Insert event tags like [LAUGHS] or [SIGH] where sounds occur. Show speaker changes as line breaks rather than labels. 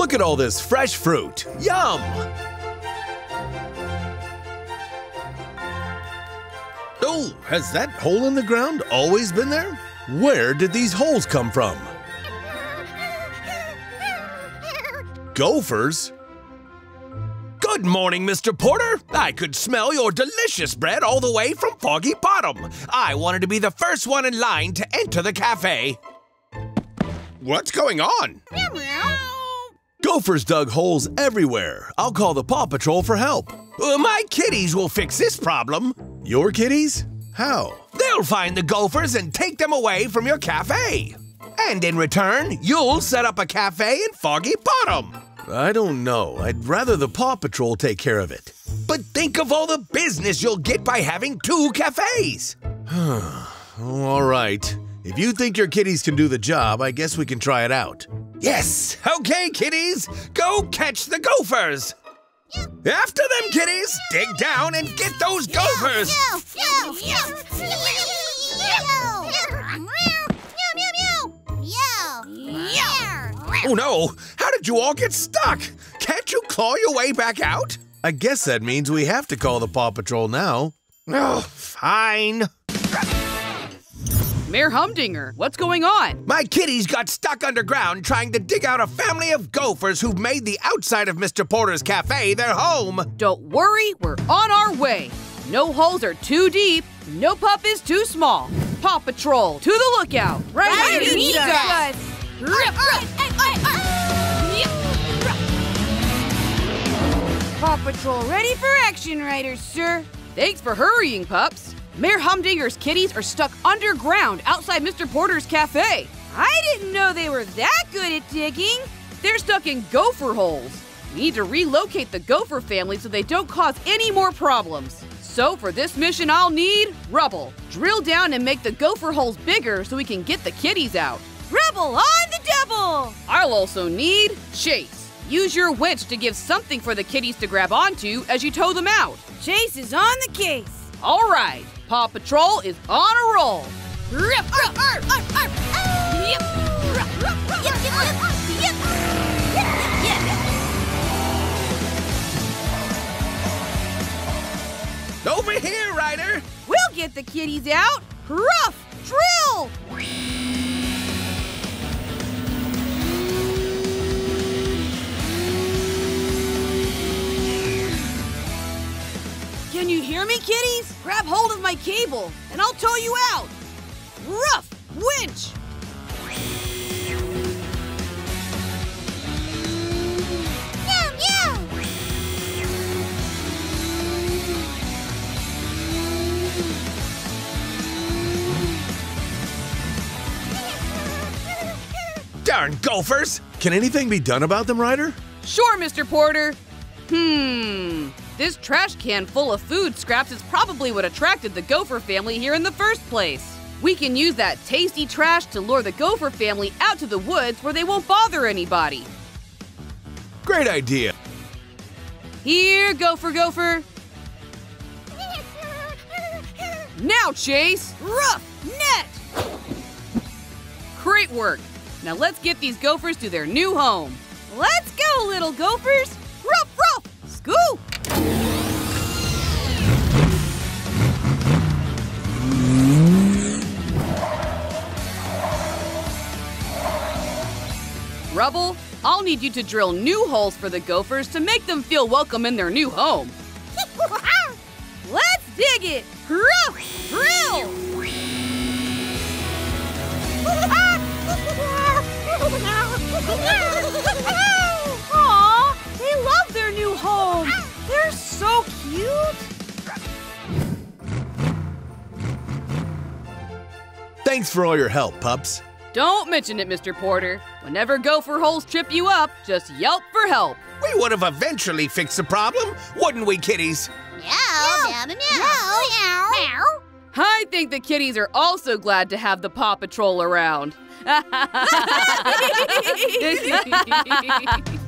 Look at all this fresh fruit. Yum! Oh, has that hole in the ground always been there? Where did these holes come from? Gophers? Good morning, Mr. Porter. I could smell your delicious bread all the way from Foggy Bottom. I wanted to be the first one in line to enter the cafe. What's going on? Gophers dug holes everywhere. I'll call the Paw Patrol for help. Uh, my kitties will fix this problem. Your kitties? How? They'll find the gophers and take them away from your cafe. And in return, you'll set up a cafe in Foggy Bottom. I don't know. I'd rather the Paw Patrol take care of it. But think of all the business you'll get by having two cafes. [SIGHS] all right. If you think your kitties can do the job, I guess we can try it out. Yes! Okay, kitties! Go catch the gophers! After them, kitties! Dig down and get those gophers! Oh no! How did you all get stuck? Can't you claw your way back out? I guess that means we have to call the Paw Patrol now. Oh, fine.
Mayor Humdinger, what's going on?
My kitties got stuck underground trying to dig out a family of gophers who've made the outside of Mr. Porter's cafe their home.
Don't worry, we're on our way. No holes are too deep, no pup is too small. Paw Patrol, to the lookout. Right,
Right
to
to
meet
meet
us.
us.
Paw Patrol ready for action, Riders, sir.
Thanks for hurrying, pups. Mayor Humdinger's kitties are stuck underground outside Mr. Porter's cafe.
I didn't know they were that good at digging.
They're stuck in gopher holes. We need to relocate the gopher family so they don't cause any more problems. So for this mission, I'll need rubble. Drill down and make the gopher holes bigger so we can get the kitties out.
Rubble on the double!
I'll also need Chase. Use your winch to give something for the kitties to grab onto as you tow them out.
Chase is on the case.
All right, Paw Patrol is on a roll.
Over here, Ryder!
We'll get the kitties out. Ruff! Drill! Can you hear me, kitties? Grab hold of my cable, and I'll tow you out. Ruff! Winch! Meow, meow!
Darn gophers! Can anything be done about them, Ryder?
Sure, Mr. Porter. Hmm. This trash can full of food scraps is probably what attracted the gopher family here in the first place. We can use that tasty trash to lure the gopher family out to the woods where they won't bother anybody.
Great idea.
Here, gopher gopher. Now, Chase.
Ruff! Net!
Great work. Now let's get these gophers to their new home.
Let's go, little gophers!
Rubble, I'll need you to drill new holes for the gophers to make them feel welcome in their new home. [LAUGHS]
Let's dig it! Ruff! Drill! [LAUGHS] Aw, they love their new home. They're so cute.
Thanks for all your help, pups.
Don't mention it, Mr. Porter. Whenever gopher holes trip you up, just yelp for help.
We would have eventually fixed the problem, wouldn't we, kitties?
Meow, meow, meow, meow, meow.
I think the kitties are also glad to have the Paw Patrol around. [LAUGHS] [LAUGHS]